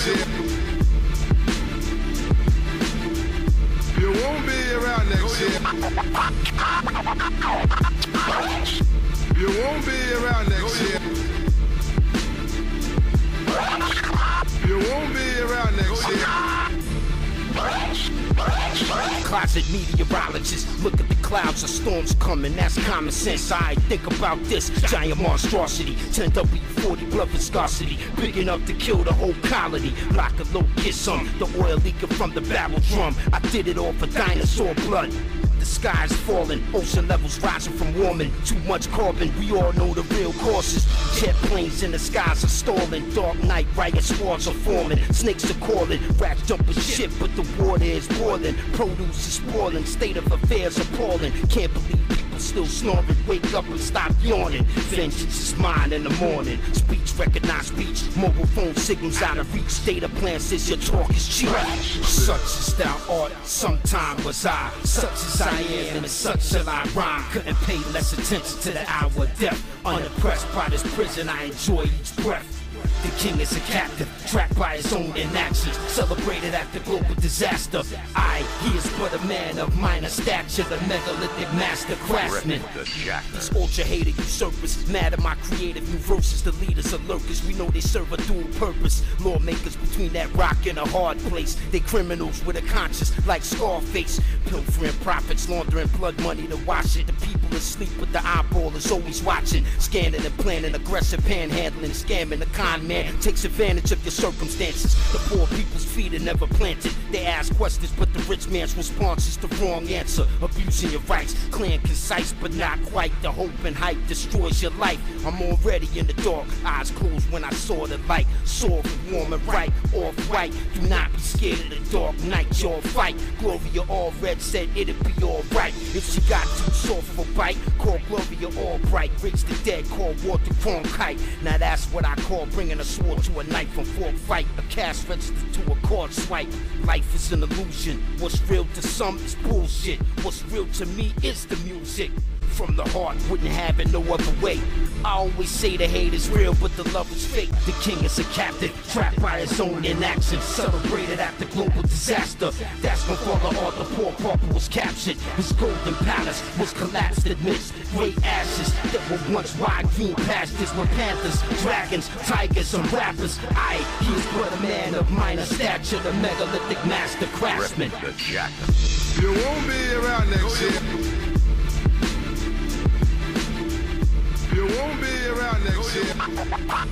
You won't be around next year. You won't be around next year. Closet meteorologist, look at the clouds, a storm's coming. That's common sense. I think about this giant monstrosity. 10 W40 blood viscosity, big enough to kill the whole colony. Like a low kiss on the oil leaking from the barrel drum. I did it all for dinosaur blood. The sky's falling, ocean levels rising from warming. Too much carbon, we all know the real causes. Jet planes in the skies are stalling. Dark night, riot squads are forming. Snakes are calling, rats jumping shit, but the water is boiling. Produce is spoiling, state of affairs appalling. Can't believe still snoring. Wake up and stop yawning. Vengeance is mine in the morning. Speech recognize speech. Mobile phone signals out of reach. Data plan says your talk is cheap. Such as thou art, sometime was I. Such as I am, and such shall I rhyme. Couldn't pay less attention to the hour of death. Unimpressed by this prison, I enjoy each breath. The king is a captive, trapped by his own inactions, celebrated after global disaster. I, he is but a man of minor stature, the megalithic master craftsman. These ultra hated usurpers, mad at my creative neurosis. The leaders are lurkers, we know they serve a dual purpose. Lawmakers between that rock and a hard place. They criminals with a conscience like Scarface. Pilfering profits, laundering blood money to wash it. The people asleep, but the eyeball is always watching. Scanning and planning, aggressive panhandling, scamming. The con man takes advantage of your circumstances. The poor people's feet are never planted. They ask questions, but the rich man's response is the wrong answer. Abusing your rights, clear and concise, but not quite. The hope and hype destroys your life. I'm already in the dark, eyes closed when I saw the light. Soft, warm and right, off white. Do not be scared of the dark night, y'all fight. Gloria Allred said it'd be alright. If she got too soft for a bite, call Gloria all bright. Raise the dead, call Walter Cronkite. Now that's what I call bringing a sword to a knife from fork fight. A cash register to a card swipe. Life is an illusion. What's real to some is bullshit. What's real to me is the music. From the heart, wouldn't have it no other way. I always say the hate is real, but the love is fake. The king is a captive, trapped by his own inaction. Celebrated after global disaster. That's when Father Arthur Poor Papa was captured. His golden palace was collapsed amidst great ashes that were once wide green pastures with panthers, dragons, tigers, and rappers. I, he is but a man of minor stature, the megalithic master craftsman. You won't be around next year. Oh, my God.